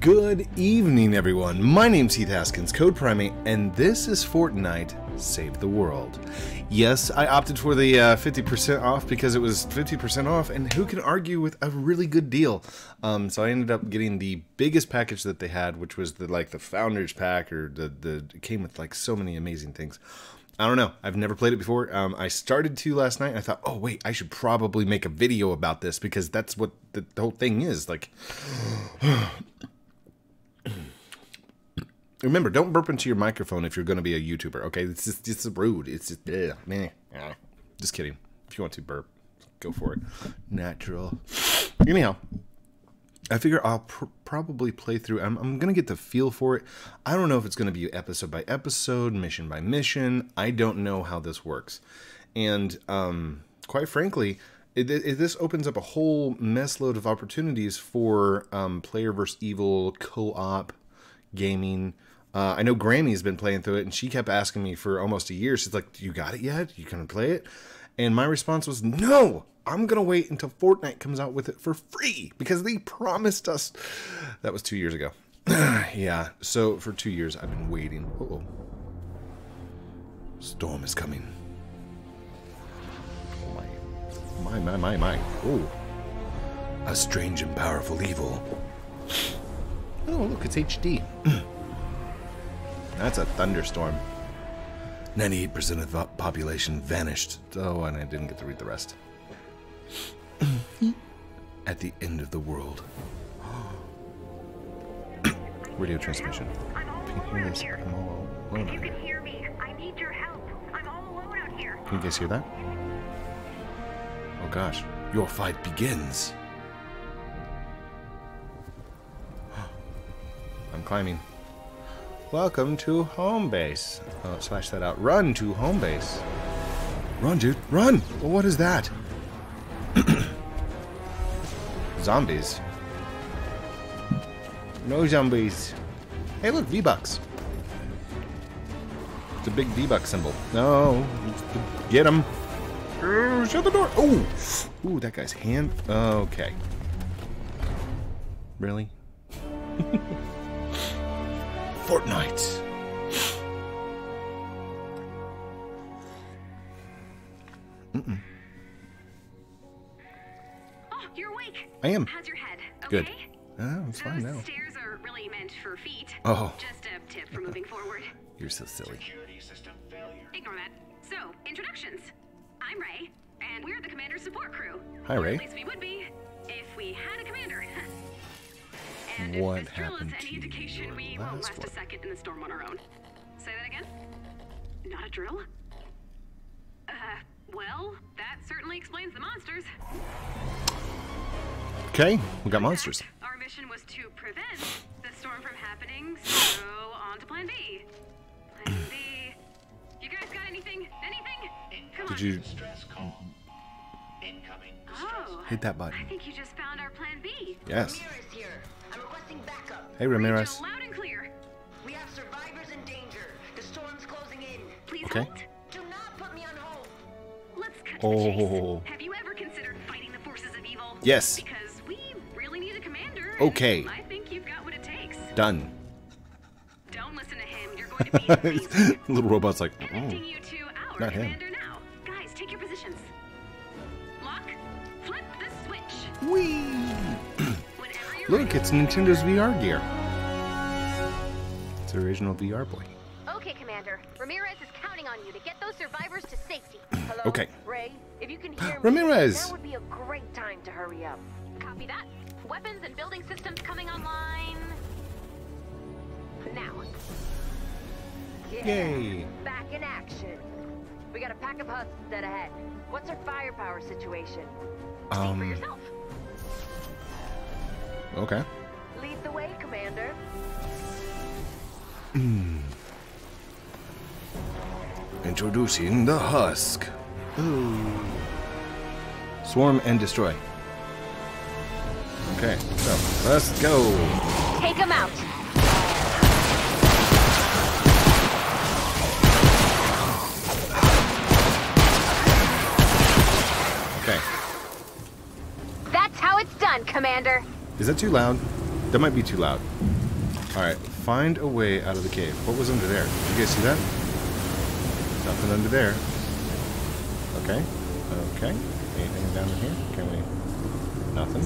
Good evening, everyone. My name's Heath Haskins, CodePrime8, and this is Fortnite Save the World. Yes, I opted for the uh, 50% off because it was 50% off, and who can argue with a really good deal? Um, so I ended up getting the biggest package that they had, which was the like the Founders Pack, or the the it came with like so many amazing things. I don't know. I've never played it before. Um, I started to last night. And I thought, oh wait, I should probably make a video about this because that's what the whole thing is. Like, remember, don't burp into your microphone if you're going to be a YouTuber. Okay, it's just it's rude. It's just ugh, meh. Just kidding. If you want to burp, go for it. Natural. Anyhow, I figure I'll pr- probably play through. I'm, I'm going to get the feel for it. I don't know if it's going to be episode by episode, mission by mission. I don't know how this works. And um, quite frankly, it, it, this opens up a whole mess load of opportunities for um, player versus evil co op gaming. Uh, I know Grammy's been playing through it, and she kept asking me for almost a year. She's like, "You got it yet? You can play it?" And my response was, "No, I'm gonna wait until Fortnite comes out with it for free because they promised us." That was two years ago. yeah, so for two years I've been waiting. oh, storm is coming. Oh my, my, my, my, my. Oh, a strange and powerful evil. Oh, look, it's HD. That's a thunderstorm. 98% of the population vanished. Oh, and I didn't get to read the rest. At the end of the world. Radio transmission. I'm all Can you alone hear out this? here. I'm all alone If you can hear me, I need your help. I'm all alone out here. Can you guys hear that? Oh gosh. Your fight begins. I'm climbing. Welcome to home base. Oh, slash that out. Run to home base. Run, dude. Run! Well, what is that? zombies. No zombies. Hey, look, V-Bucks. It's a big V-Buck symbol. No. Get him. Shut the door. Oh. Ooh, that guy's hand. Okay. Really? Fortnite. Oh, you're awake. I am. How's your head? Good. Okay? Oh, it's fine Those now. stairs are really meant for feet. Oh. Just a tip for moving forward. You're so silly. Ignore that. So, introductions. I'm Ray, and we're the commander's support crew. Hi, Or Ray. At least we would be if we had a commander. and What if this drill is happened any to indication, your we won't last last one? a second in the storm on our own. Say that again? Not a drill? Uh, well, that certainly explains the monsters. Okay, we got monsters. Our mission was to prevent the storm from happening, so on to Plan B. Plan B. You guys got anything? Anything? Come Did on. you Stress call. Incoming Oh, hit that button? I think you just found our Plan B. Yes. Ramirez here. I'm requesting backup. Hey, Ramirez. Regional loud and clear. We have survivors in danger. The storm's closing in. Please Okay. hold. Do not put me on hold. Let's cut to Oh. the chase. Oh. Have you ever considered fighting the forces of evil? Yes. Because we really need a commander. Okay. I think you've got what it takes. Done. Don't listen to him. You're going to be amazing. Little robot's like, oh. you to our Not him. commander now. Guys, take your positions. Lock. Flip the switch. Whee! Look, it's Nintendo's VR gear. It's the original VR boy. Okay, Commander. Ramirez is counting on you to get those survivors to safety. Hello? Okay. Ray, if you can hear me, Ramirez! now would be a great time to hurry up. Copy that. Weapons and building systems coming online. Now. Yeah. Yay. Back in action. We got a pack of husks dead ahead. What's our firepower situation? Speak for Um, yourself. Okay. Lead the way, Commander. Hmm. Introducing the Husk. Ooh. Swarm and destroy. Okay, so let's go. Take him out. Okay. That's how it's done, Commander. Is that too loud? That might be too loud. Alright, find a way out of the cave. What was under there? Did you guys see that? Nothing under there. Okay. Okay. Anything down in here? Can we... Nothing.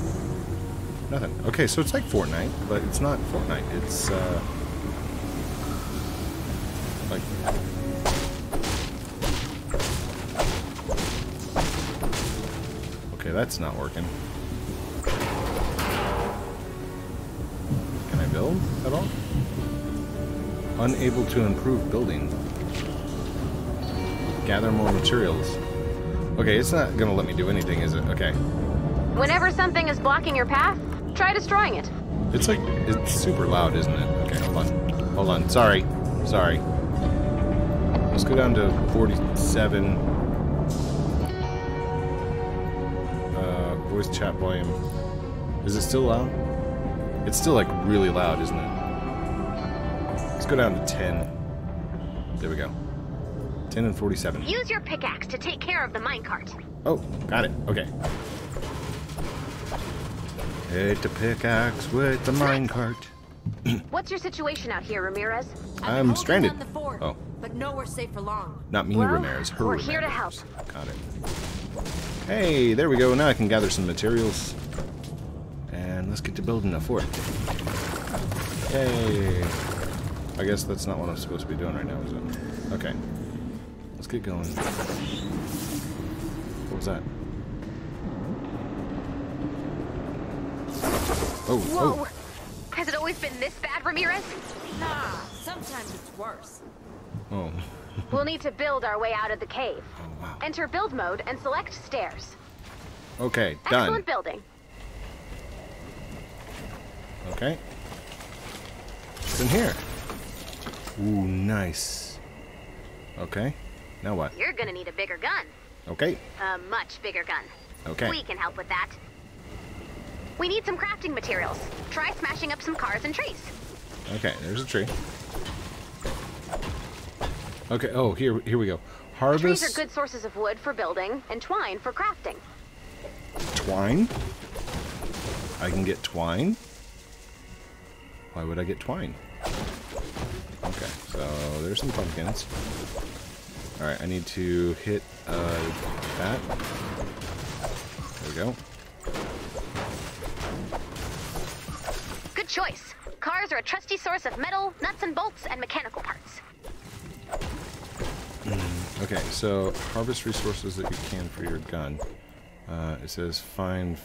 Nothing. Okay, so it's like Fortnite, but it's not Fortnite. It's, uh... Like... Okay, that's not working. Can at all? Unable to improve building. Gather more materials. Okay, it's not gonna let me do anything, is it? Okay. Whenever something is blocking your path, try destroying it. It's like, it's super loud, isn't it? Okay, hold on. Hold on. Sorry. Sorry. Let's go down to 47. Uh, voice chat volume. Is it still loud? It's still like really loud, isn't it? Let's go down to 10. There we go. 10 and 47. Use your pickaxe to take care of the minecart. Oh, got it. Okay. Hit the pickaxe with the minecart. What's your situation out here, Ramirez? I'm holding stranded. down the fort, Oh. but nowhere safe for long. Not me, Well, Ramirez. Her we're Ramirez. here to help. Got it. Hey, there we go. Now I can gather some materials. And let's get to building a fort. Yay. I guess that's not what I'm supposed to be doing right now, is it? Okay. Let's get going. What was that? Oh, oh. Whoa! oh. Has it always been this bad, Ramirez? Nah, sometimes it's worse. Oh. we'll need to build our way out of the cave. Oh, wow. Enter build mode and select stairs. Okay, done. Excellent building. Okay. What's in here? Ooh, nice. Okay. Now what? You're gonna need a bigger gun. Okay. A much bigger gun. Okay. We can help with that. We need some crafting materials. Try smashing up some cars and trees. Okay, there's a tree. Okay, oh, here here we go. Harvest Trees are good sources of wood for building and twine for crafting. twine. I can get twine. Why would I get twine? Okay, so there's some pumpkins. Alright, I need to hit uh, that. There we go. Good choice. Cars are a trusty source of metal, nuts and bolts, and mechanical parts. Okay, so harvest resources that you can for your gun. Uh, it says find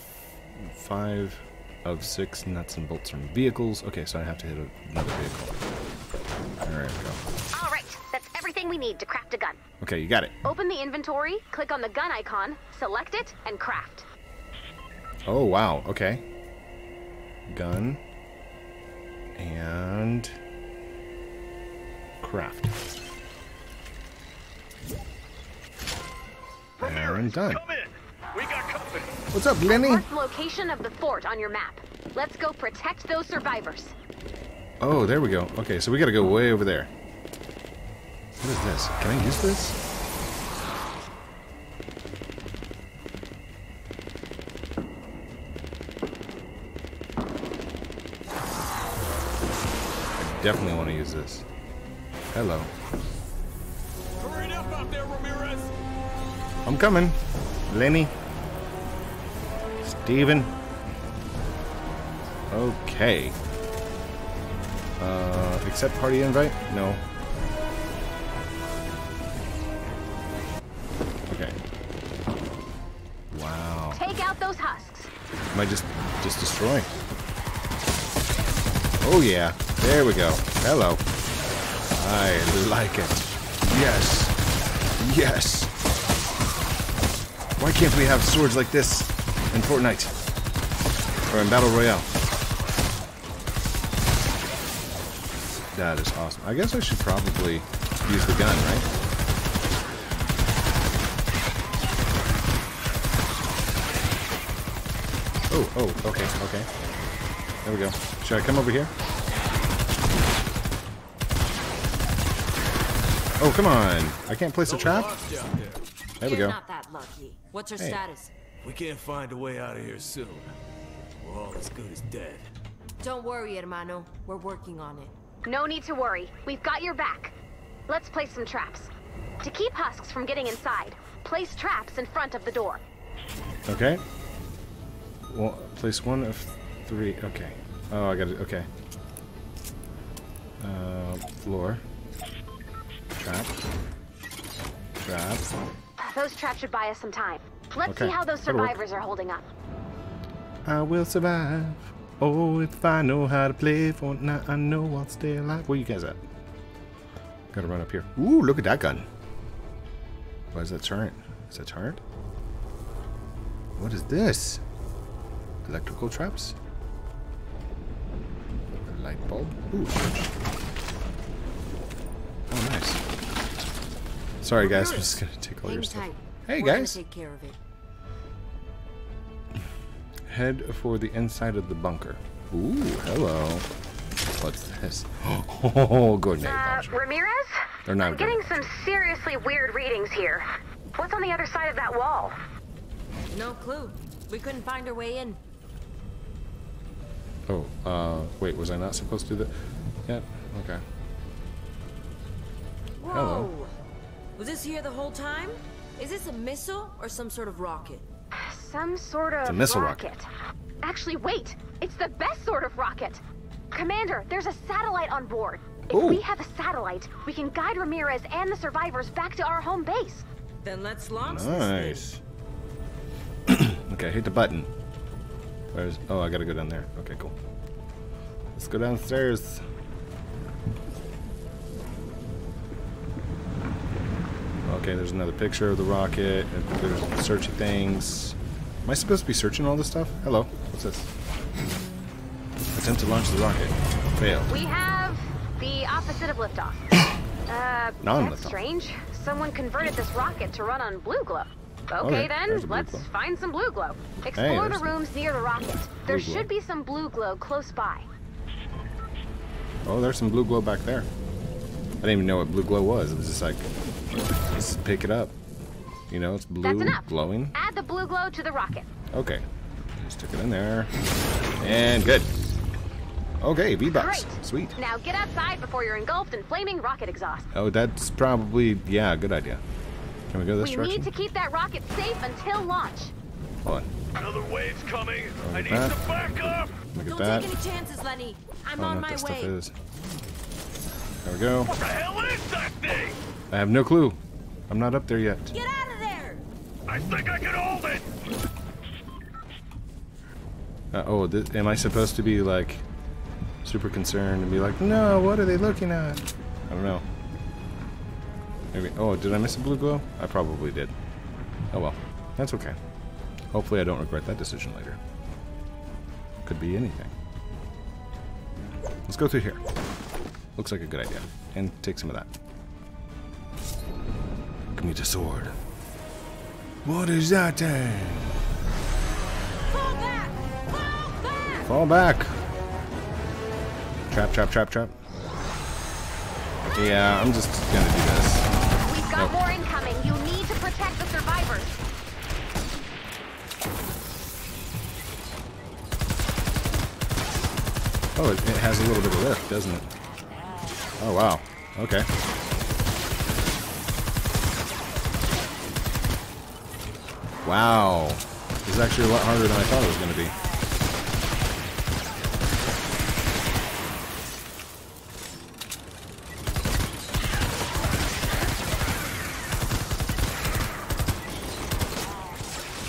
five of six nuts and bolts from vehicles. Okay, so I have to hit another vehicle. There we go. All right, that's everything we need to craft a gun. Okay, you got it. Open the inventory, click on the gun icon, select it, and craft. Oh, wow. Okay. Gun. And... Craft. And done. Come in. We got company. What's up, Lenny? Mark the location of the fort on your map. Let's go protect those survivors. Oh, there we go. Okay, so we gotta go way over there. What is this? Can I use this? I definitely want to use this. Hello. Hurry up out there, Ramirez! I'm coming. Lenny. Steven. Okay. Uh, accept party invite? No. Okay. Wow. Take out those husks. Am I just just destroying? Oh yeah. There we go. Hello. I like it. Yes. Yes. Why can't we have swords like this in Fortnite? Or in Battle Royale? That is awesome. I guess I should probably use the gun, right? Oh, oh, okay, okay. There we go. Should I come over here? Oh, come on. I can't place a trap? There we go. not that lucky. What's her status? We can't find a way out of here soon. We're all as good as dead. Don't worry, hermano. We're working on it. No need to worry. We've got your back. Let's place some traps. To keep husks from getting inside, place traps in front of the door. Okay. Well, place one of three. Okay. Oh, I got it. Okay. Uh, floor. Trap. Trap. Those traps should buy us some time. Let's Okay, see how those survivors are holding up. I will survive. Oh, if I know how to play Fortnite, I know I'll stay alive. Where are you guys at? Gotta run up here. Ooh, look at that gun. Why is that turret? Is that turret? What is this? Electrical traps? A light bulb? Ooh. Oh, nice. Sorry, guys. I'm just gonna take all Hang your stuff. Tight. Hey, We're guys. Take care of it. Head for the inside of the bunker. Ooh, hello. What's this? Oh, good name. Uh, launcher. Ramirez? They're not I'm getting good. some seriously weird readings here. What's on the other side of that wall? No clue. We couldn't find our way in. Oh, uh, wait, was I not supposed to do that? Yeah, okay. Whoa. Hello. Was this here the whole time? Is this a missile or some sort of rocket? Some sort of a missile rocket. Actually, wait. It's the best sort of rocket. Commander, there's a satellite on board. If Ooh. we have a satellite, we can guide Ramirez and the survivors back to our home base. Then let's launch this Nice. okay, hit the button. Where's? Oh, I gotta go down there. Okay, cool. Let's go downstairs. Okay, there's another picture of the rocket. There's searching things. Am I supposed to be searching all this stuff? Hello. What's this? Attempt to launch the rocket. Failed. We have the opposite of liftoff. Uh, Non-liftoff. that's strange. Someone converted this rocket to run on blue glow. Okay, Okay, then, there's a blue let's glow. find some blue glow. Explore the there's some rooms near the rocket. There blue glow. should be some blue glow close by. Oh, there's some blue glow back there. I didn't even know what blue glow was. It was just like, just pick it up. You know, it's blue, That's enough. glowing. Add the blue glow to the rocket. Okay. Just stick it in there. And good. Okay, V-Bucks. Sweet. Now get outside before you're engulfed in flaming rocket exhaust. Oh, that's probably, yeah, good idea. Can we go this We direction? need to keep that rocket safe until launch. Hold on. Another wave's coming. I need that. some backup. Look at Don't that. take any chances, Lenny. I'm I don't on know my what that way. stuff is. There we go. What the hell is that thing? I have no clue. I'm not up there yet. Get out of there! I think I can hold it. Uh, oh, th- am I supposed to be like super concerned and be like, no, what are they looking at? I don't know. Maybe. Oh, did I miss a blue glow? I probably did. Oh well, that's okay. Hopefully, I don't regret that decision later. Could be anything. Let's go through here. Looks like a good idea. And take some of that. Give me the sword. What is that thing? Fall back! Fall back! Fall back. Trap, trap, trap, trap. Yeah, I'm just gonna do this. We've got Nope. more incoming. You need to protect the survivors. Oh, it, it has a little bit of lift, doesn't it? Oh, wow. Okay. Wow. This is actually a lot harder than I thought it was gonna be.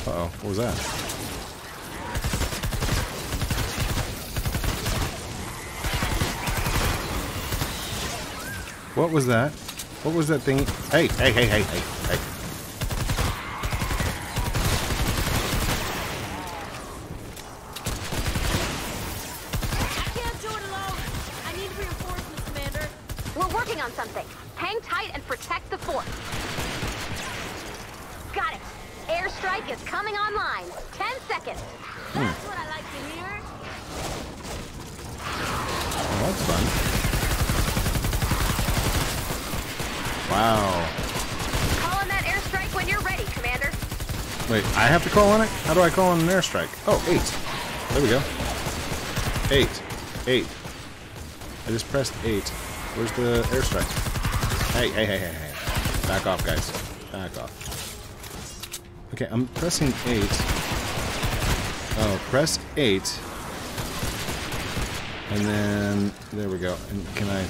Uh-oh, what was that? What was that? What was that thing? Hey, hey, hey, hey, hey, hey. I can't do it alone! I need reinforcements, Commander. We're working on something. Hang tight and protect the fort. Got it. Airstrike is coming online. Ten seconds. That's what I like to hear. Oh, that's fun. Wow. Call on that airstrike when you're ready, Commander. Wait, I have to call on it? How do I call on an airstrike? Oh, eight. There we go. Eight. Eight. I just pressed eight. Where's the airstrike? Hey, hey, hey, hey, hey. Back off, guys. Back off. Okay, I'm pressing eight. Oh, press eight. And then, there we go. And can I...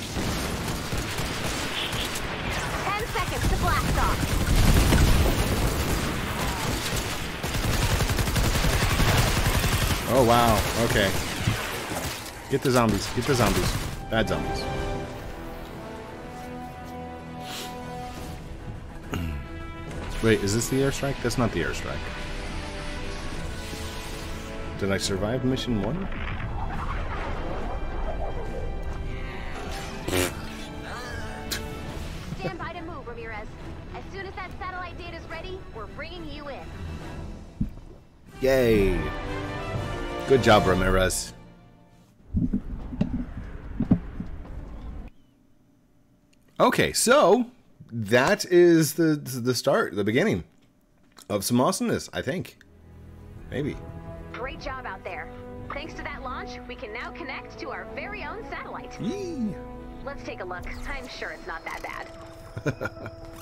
Ten seconds to blast off. Oh, wow. Okay. Get the zombies. Get the zombies. Bad zombies. Wait, is this the airstrike? That's not the airstrike. Did I survive mission one? Yay! Good job, Ramirez. Okay, so that is the the start, the beginning of some awesomeness. I think, maybe. Great job out there. Thanks to that launch, we can now connect to our very own satellite. Yee. Let's take a look. I'm sure it's not that bad.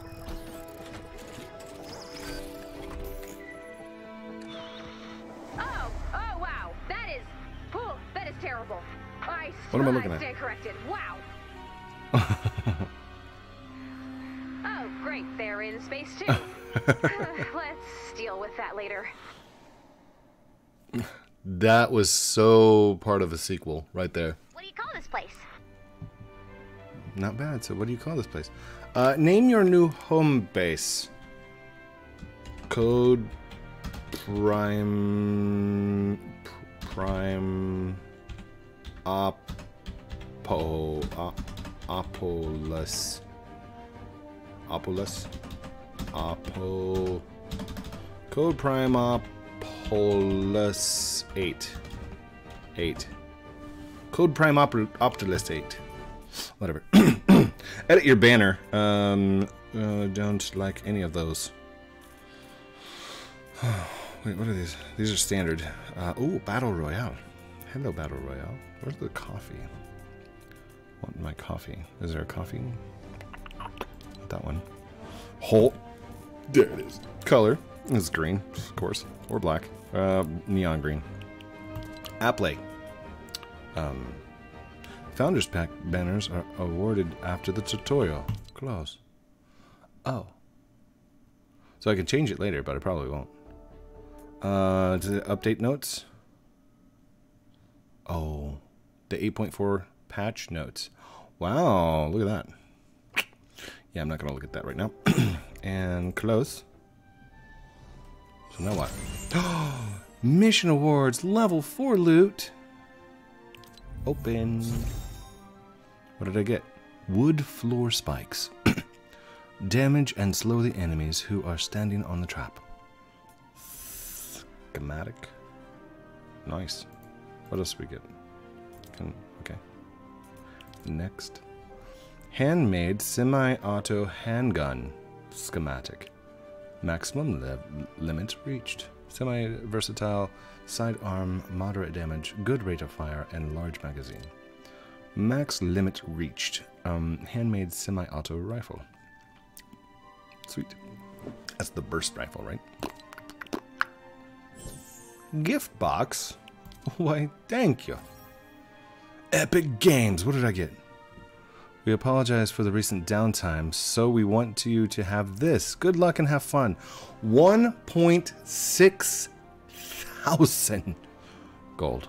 terrible. I What am I looking at? stand corrected. Wow. oh, great. They're in space too. Let's deal with that later. That was so part of a sequel right there. What do you call this place? Not bad. So, what do you call this place? Uh, name your new home base. Code Prime Prime Oppo Op, Opolis Opolis Oppo Code Prime Opolis 8 8 Code Prime Op- Optimus 8 whatever. Edit your banner. Um, uh, don't like any of those. Wait, what are these? These are standard. Uh, ooh, Battle Royale. Hello, Battle Royale. Where's the coffee? Want my coffee? Is there a coffee? Not that one. Whole. There it is. Color is green, of course, or black. Uh, neon green. Appley. Um, Founders Pack banners are awarded after the tutorial. Close. Oh. So I can change it later, but I probably won't. Uh, to update notes. Oh, the 8.4 patch notes. Wow, look at that. Yeah, I'm not gonna look at that right now. and close. So now what? Mission awards, level 4 loot. Open. What did I get? Wood floor spikes. Damage and slow the enemies who are standing on the trap. Schematic. Nice. What else we get? Can, okay. Next. Handmade semi-auto handgun schematic. Maximum le- limit reached. Semi-versatile sidearm, moderate damage, good rate of fire, and large magazine. Max limit reached. Um, handmade semi-auto rifle. Sweet. That's the burst rifle, right? Gift box? Why, thank you. Epic Games. What did I get? We apologize for the recent downtime, so we want you to have this. Good luck and have fun. 1.6 thousand gold.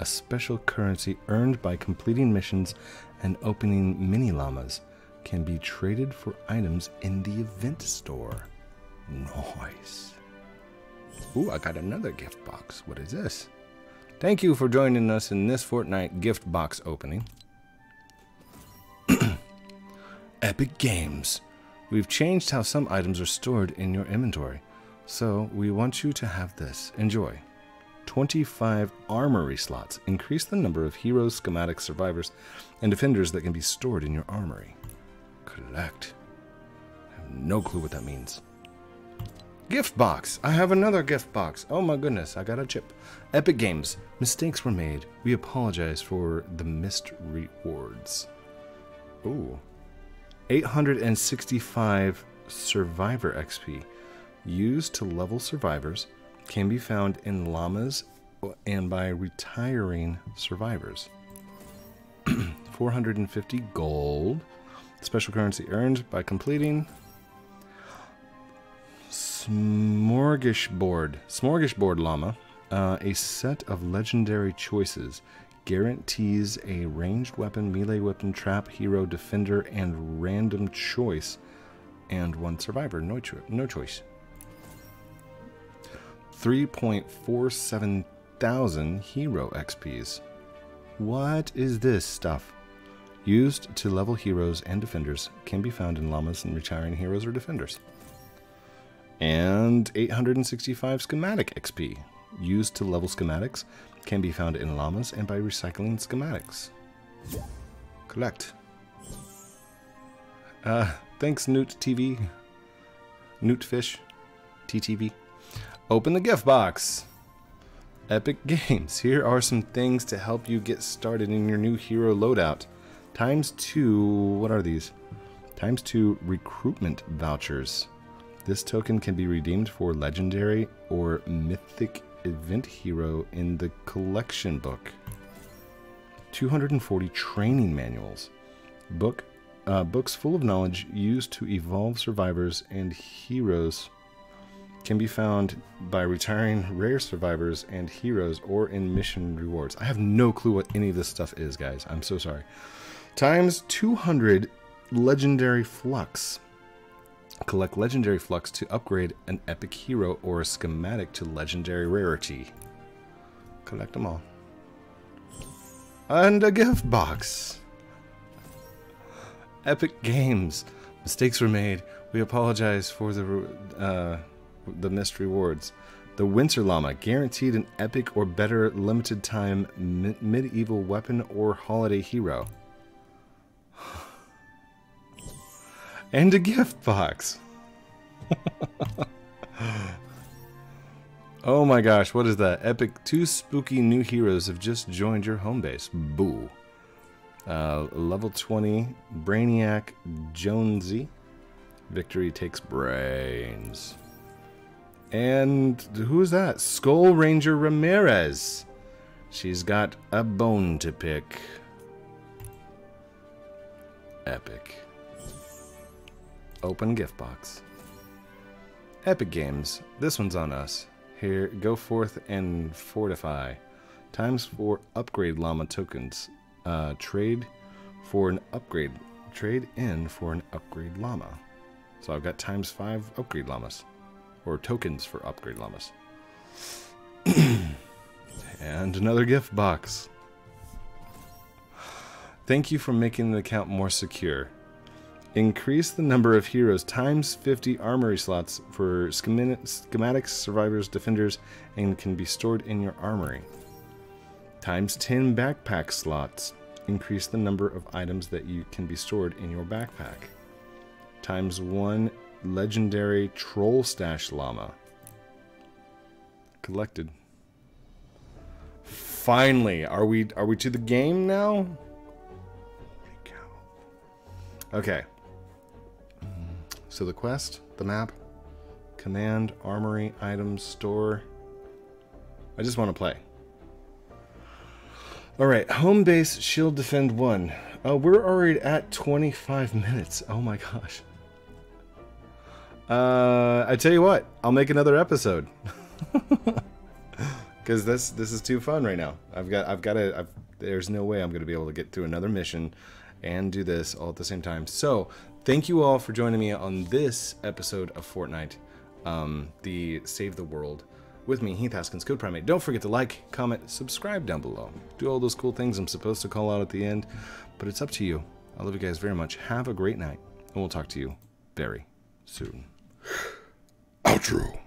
A special currency earned by completing missions and opening mini llamas can be traded for items in the event store. Nice. Ooh, I got another gift box. What is this? Thank you for joining us in this Fortnite gift box opening. Epic Games. We've changed how some items are stored in your inventory, so we want you to have this. Enjoy. 25 armory slots increase the number of heroes, schematic survivors, and defenders that can be stored in your armory. Collect. I have no clue what that means. Gift box. I have another gift box. Oh my goodness, I got a chip. Epic Games. Mistakes were made. We apologize for the missed rewards. Ooh. 865 Survivor XP. Used to level survivors can be found in llamas and by retiring survivors. 450 gold. Special currency earned by completing Smorgasbord. Smorgasbord Llama. Uh, a set of legendary choices guarantees a ranged weapon, melee weapon, trap, hero, defender, and random choice, and one survivor. No, cho- no choice. 3.47 thousand hero XPs. What is this stuff? Used to level heroes and defenders can be found in llamas and retiring heroes or defenders. And 865 schematic XP. Used to level schematics can be found in llamas and by recycling schematics. Collect. Uh, thanks, Newt TV. Newt Fish. TTV. Open the gift box. Epic Games. Here are some things to help you get started in your new hero loadout. Times two, what are these? Times two recruitment vouchers. This token can be redeemed for legendary or mythic event hero in the collection book. 240 training manuals. Book uh, books full of knowledge used to evolve survivors and heroes can be found by retiring rare survivors and heroes or in mission rewards. I have no clue what any of this stuff is, guys. I'm so sorry. Times 200 legendary flux. Collect legendary flux to upgrade an epic hero or a schematic to legendary rarity. Collect them all. And a gift box. Epic Games. Mistakes were made. We apologize for the uh, the missed rewards. The Winter Llama, guaranteed an epic or better limited time me medieval weapon or holiday hero. And a gift box. oh my gosh, what is that? Epic. Two spooky new heroes have just joined your home base. Boo. Uh, level 20, Brainiac Jonesy. Victory takes brains. And who's that? Skull Ranger Ramirez. She's got a bone to pick. Epic. Open gift box. Epic Games. This one's on us. Here, go forth and fortify. Times for upgrade llama tokens. Uh, trade for an upgrade. Trade in for an upgrade llama. So I've got times five upgrade llamas or tokens for upgrade llamas. and another gift box. Thank you for making the account more secure. Increase the number of heroes times 50 armory slots for schematics, survivors, defenders, and can be stored in your armory. Times 10 backpack slots. Increase the number of items that you can be stored in your backpack. Times 1 legendary troll stash llama. Collected. Finally, are we are we to the game now? Okay. So the quest, the map, command, armory, items, store. I just want to play. All right, home base, shield defend one. Oh, we're already at 25 minutes. Oh my gosh. Uh, I tell you what, I'll make another episode. Because this this is too fun right now. I've got I've got to. There's no way I'm going to be able to get through another mission and do this all at the same time. So thank you all for joining me on this episode of Fortnite, um, the Save the World. With me, Heath Haskins, CodePrime8. Don't forget to like, comment, subscribe down below. Do all those cool things I'm supposed to call out at the end, but it's up to you. I love you guys very much. Have a great night, and we'll talk to you very soon. Outro.